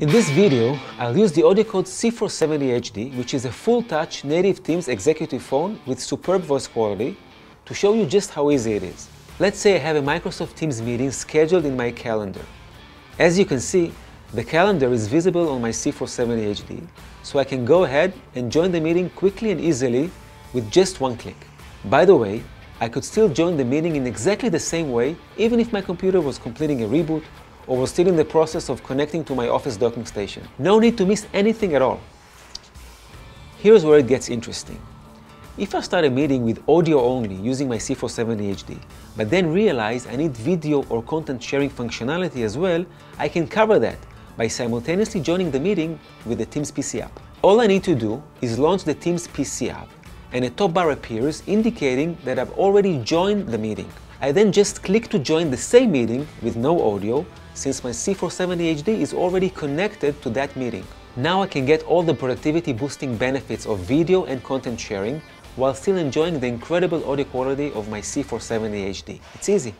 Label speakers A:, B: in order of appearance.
A: In this video, I'll use the AudioCodes C470HD, which is a full-touch native Teams executive phone with superb voice quality, to show you just how easy it is. Let's say I have a Microsoft Teams meeting scheduled in my calendar. As you can see, the calendar is visible on my C470HD, so I can go ahead and join the meeting quickly and easily with just one click. By the way, I could still join the meeting in exactly the same way even if my computer was completing a reboot or was still in the process of connecting to my office docking station. No need to miss anything at all. Here's where it gets interesting. If I start a meeting with audio only using my C470HD, but then realize I need video or content sharing functionality as well, I can cover that by simultaneously joining the meeting with the Teams PC app. All I need to do is launch the Teams PC app and a top bar appears indicating that I've already joined the meeting. I then just click to join the same meeting with no audio since my C470HD is already connected to that meeting. Now I can get all the productivity boosting benefits of video and content sharing while still enjoying the incredible audio quality of my C470HD. It's easy.